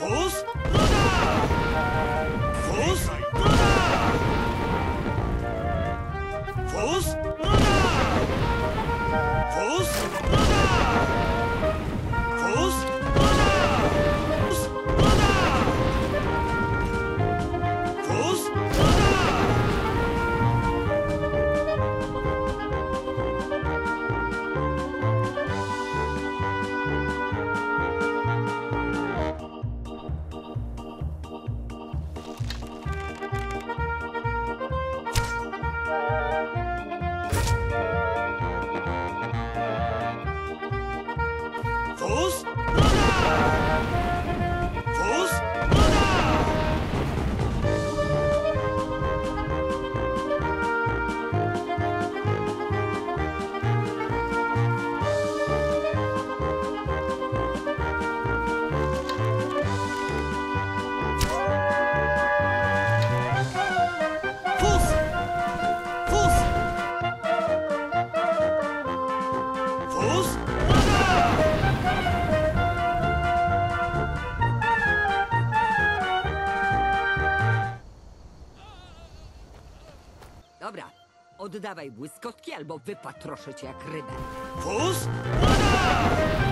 Fus? Dobra, oddawaj błyskotki albo wypatroszę cię jak rybę. Fus! Fus!